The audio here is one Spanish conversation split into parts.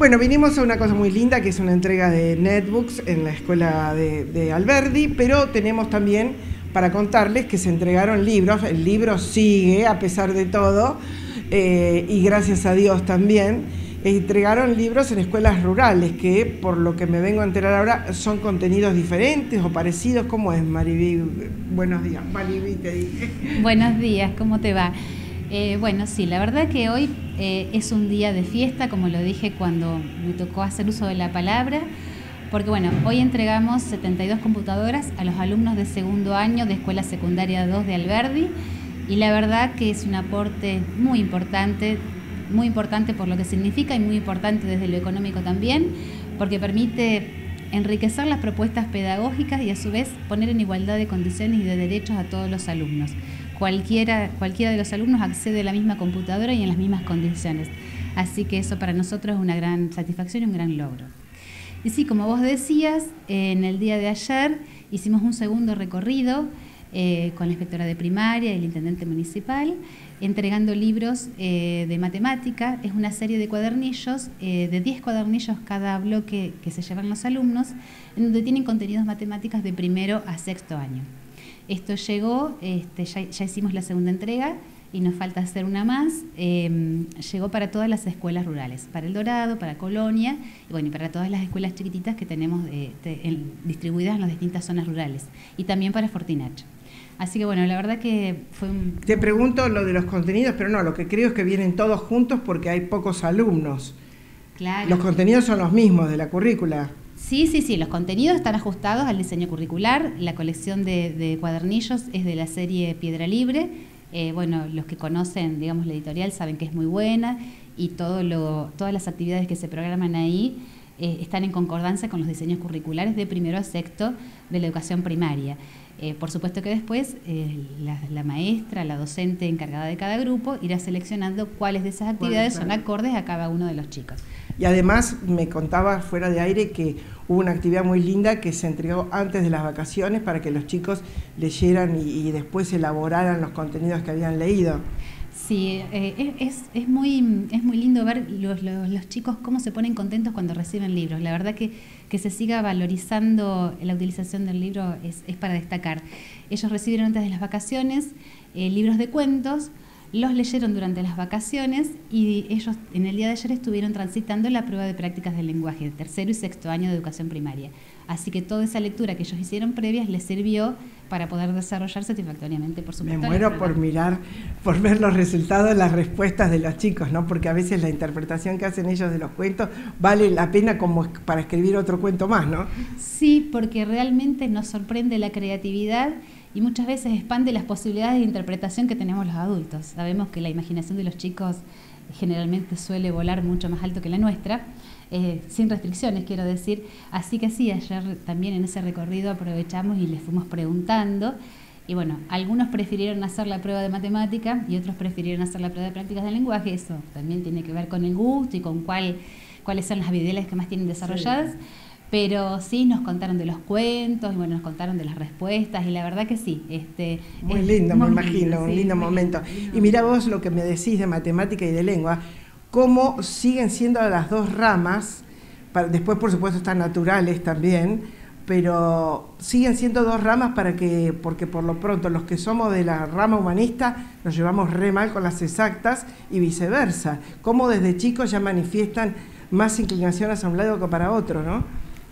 Bueno, vinimos a una cosa muy linda, que es una entrega de netbooks en la escuela de, Alberdi, pero tenemos también para contarles que se entregaron libros, el libro sigue a pesar de todo, eh, y gracias a Dios también, entregaron libros en escuelas rurales, que por lo que me vengo a enterar ahora son contenidos diferentes o parecidos. ¿Cómo es, Mariví? Buenos días, Mariví, te dije. Buenos días, ¿cómo te va? Eh, bueno, sí, la verdad que hoy eh, es un día de fiesta, como lo dije cuando me tocó hacer uso de la palabra, porque bueno, hoy entregamos 72 computadoras a los alumnos de segundo año de Escuela Secundaria 2 de Alberdi y la verdad que es un aporte muy importante, muy importante por lo que significa y muy importante desde lo económico también, porque permite enriquecer las propuestas pedagógicas y a su vez poner en igualdad de condiciones y de derechos a todos los alumnos cualquiera, cualquiera de los alumnos accede a la misma computadora y en las mismas condiciones. Así que eso para nosotros es una gran satisfacción y un gran logro. Y sí, como vos decías, en el día de ayer hicimos un segundo recorrido eh, con la inspectora de primaria y el intendente municipal, entregando libros eh, de matemática. Es una serie de cuadernillos, eh, de 10 cuadernillos cada bloque que se llevan los alumnos, en donde tienen contenidos matemáticas de primero a sexto año. Esto llegó, este, ya, hicimos la segunda entrega y nos falta hacer una más. Em, llegó para todas las escuelas rurales, para El Dorado, para Colonia y bueno, para todas las escuelas chiquititas que tenemos distribuidas en las distintas zonas rurales y también para Fortinacho. Así que bueno, la verdad que fue un... Te pregunto lo de los contenidos, pero no, lo que creo es que vienen todos juntos porque hay pocos alumnos. Claro. Los contenidos son los mismos de la currícula. Sí, sí, sí, los contenidos están ajustados al diseño curricular. La colección de, cuadernillos es de la serie Piedra Libre. Eh, bueno, los que conocen, digamos, la editorial saben que es muy buena y todo lo, todas las actividades que se programan ahí eh, están en concordancia con los diseños curriculares de primero a sexto de la educación primaria. Eh, por supuesto que después la, maestra, la docente encargada de cada grupo irá seleccionando cuáles de esas actividades son acordes a cada uno de los chicos. Y además me contaba fuera de aire que hubo una actividad muy linda que se entregó antes de las vacaciones para que los chicos leyeran y, después elaboraran los contenidos que habían leído. Sí, eh, es, muy, es muy lindo ver los, los, chicos cómo se ponen contentos cuando reciben libros. La verdad que, que se siga valorizando la utilización del libro es, es para destacar. Ellos recibieron antes de las vacaciones eh, libros de cuentos, los leyeron durante las vacaciones y ellos en el día de ayer estuvieron transitando la prueba de prácticas del lenguaje de tercero y sexto año de educación primaria. Así que toda esa lectura que ellos hicieron previas les sirvió para poder desarrollar satisfactoriamente, por supuesto. Me muero por mirar, por ver los resultados, las respuestas de los chicos, ¿no? Porque a veces la interpretación que hacen ellos de los cuentos vale la pena como para escribir otro cuento más, ¿no? Sí, porque realmente nos sorprende la creatividad y muchas veces expande las posibilidades de interpretación que tenemos los adultos. Sabemos que la imaginación de los chicos generalmente suele volar mucho más alto que la nuestra, eh, sin restricciones quiero decir. Así que sí, ayer también en ese recorrido aprovechamos y les fuimos preguntando. Y bueno, algunos prefirieron hacer la prueba de matemática y otros prefirieron hacer la prueba de prácticas del lenguaje. Eso también tiene que ver con el gusto y con cuál, cuáles son las habilidades que más tienen desarrolladas. Pero sí nos contaron de los cuentos, y bueno, nos contaron de las respuestas, y la verdad que sí. Este, muy lindo, me imagino, un lindo momento. Y mira vos lo que me decís de matemática y de lengua, cómo siguen siendo las dos ramas, después por supuesto están naturales también, pero siguen siendo dos ramas para que, porque por lo pronto los que somos de la rama humanista nos llevamos re mal con las exactas y viceversa. Cómo desde chicos ya manifiestan más inclinación hacia un lado que para otro, ¿no?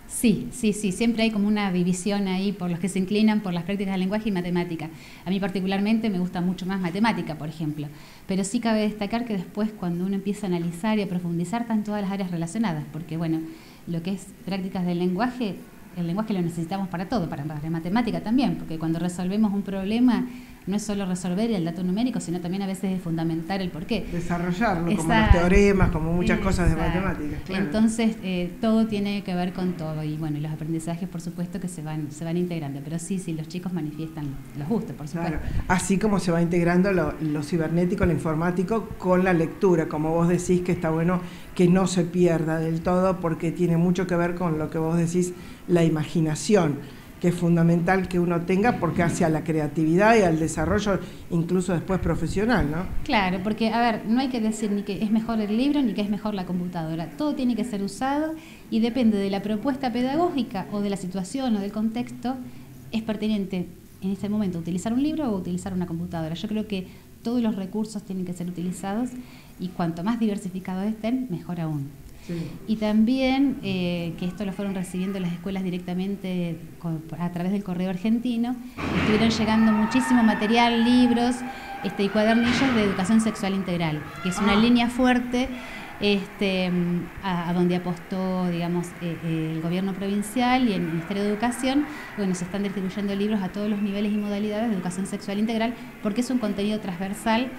Sí, sí, sí, siempre hay como una división ahí por los que se inclinan por las prácticas del lenguaje y matemática. A mí particularmente me gusta mucho más matemática, por ejemplo, pero sí cabe destacar que después cuando uno empieza a analizar y a profundizar están todas las áreas relacionadas, porque bueno, lo que es prácticas del lenguaje, el lenguaje lo necesitamos para todo, para la matemática también, porque cuando resolvemos un problema no es solo resolver el dato numérico, sino también a veces es fundamentar el porqué. Desarrollarlo, como los teoremas, como muchas cosas de matemáticas. Entonces, eh, todo tiene que ver con todo y bueno, los aprendizajes, por supuesto, que se van, se van integrando, pero sí, sí, los chicos manifiestan los gustos, por supuesto. Así como se va integrando lo, lo cibernético, lo informático con la lectura, como vos decís que está bueno que no se pierda del todo porque tiene mucho que ver con lo que vos decís, la imaginación que es fundamental que uno tenga porque hacia la creatividad y al desarrollo incluso después profesional, ¿no? Claro, porque a ver, no hay que decir ni que es mejor el libro ni que es mejor la computadora. Todo tiene que ser usado y depende de la propuesta pedagógica o de la situación o del contexto, es pertinente en este momento utilizar un libro o utilizar una computadora. Yo creo que todos los recursos tienen que ser utilizados y cuanto más diversificados estén, mejor aún. Y también eh, que esto lo fueron recibiendo las escuelas directamente a través del correo argentino, estuvieron llegando muchísimo material, libros este, y cuadernillos de educación sexual integral, que es una ah. línea fuerte este, a, donde apostó digamos, eh, eh, el gobierno provincial y el Ministerio de Educación. Bueno, se están distribuyendo libros a todos los niveles y modalidades de educación sexual integral porque es un contenido transversal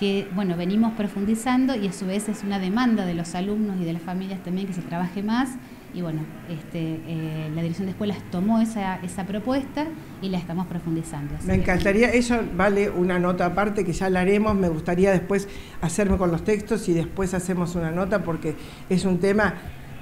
que bueno, venimos profundizando y a su vez es una demanda de los alumnos y de las familias también que se trabaje más. Y bueno, este, eh, la dirección de escuelas tomó esa, esa propuesta y la estamos profundizando. Me encantaría, eso vale una nota aparte que ya la haremos, me gustaría después hacerme con los textos y después hacemos una nota porque es un tema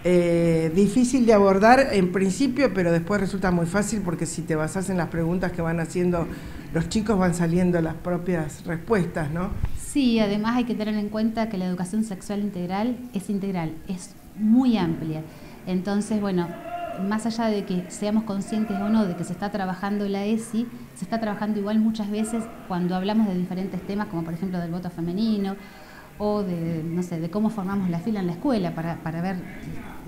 eh, difícil de abordar en principio, pero después resulta muy fácil porque si te basas en las preguntas que van haciendo los chicos van saliendo las propias respuestas, ¿no? Sí, además hay que tener en cuenta que la educación sexual integral es integral, es muy amplia. Entonces, bueno, más allá de que seamos conscientes o no de que se está trabajando la ESI, se está trabajando igual muchas veces cuando hablamos de diferentes temas, como por ejemplo del voto femenino o de, no sé, de cómo formamos la fila en la escuela para, para ver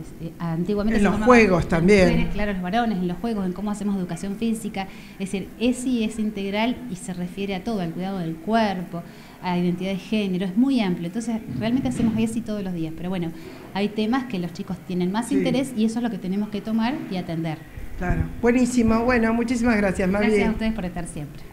este, antiguamente en los juegos también. claro, los varones, en los juegos, en cómo hacemos educación física. Es decir, ESI es integral y se refiere a todo, al cuidado del cuerpo, a identidad de género, es muy amplio. Entonces, realmente hacemos ESI todos los días. Pero bueno, hay temas que los chicos tienen más interés y eso es lo que tenemos que tomar y atender. Claro, buenísimo. Bueno, muchísimas gracias, Gracias a ustedes por estar siempre.